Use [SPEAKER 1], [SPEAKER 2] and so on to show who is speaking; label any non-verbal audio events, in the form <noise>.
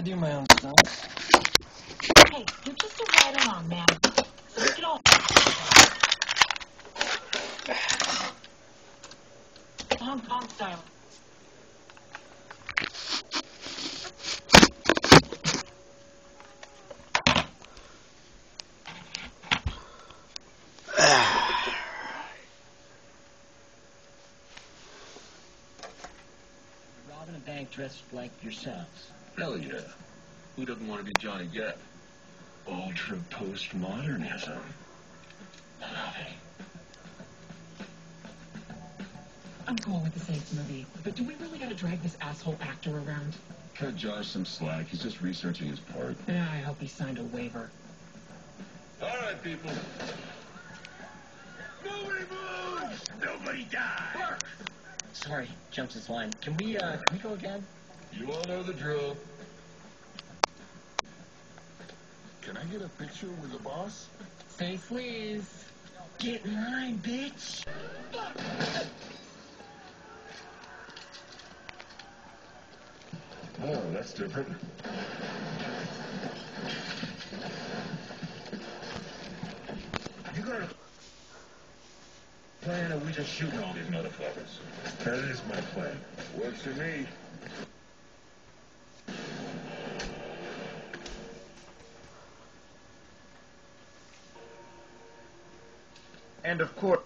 [SPEAKER 1] I do my own stuff.
[SPEAKER 2] Hey, you're just a ride along, man. So we can all. <sighs> Hong Kong style.
[SPEAKER 3] Robbing a bank dressed like yourselves.
[SPEAKER 4] Hell yeah. Who doesn't want to be Johnny Gat? Ultra postmodernism. Love it.
[SPEAKER 5] I'm cool with the safe movie, but do we really gotta drag this asshole actor around?
[SPEAKER 4] Cut Josh some slack. He's just researching his part.
[SPEAKER 5] Yeah, I hope he signed a waiver.
[SPEAKER 4] All right, people. Nobody moves! Nobody dies!
[SPEAKER 3] Sorry, jumps his line. Can we, uh, can we go again?
[SPEAKER 4] You all know the drill.
[SPEAKER 6] Can I get a picture with the boss?
[SPEAKER 5] Say please.
[SPEAKER 3] Get in line, bitch!
[SPEAKER 4] Oh, that's different. You got a plan, or we just shooting all these motherfuckers? That is my plan. Works for me.
[SPEAKER 7] And of course,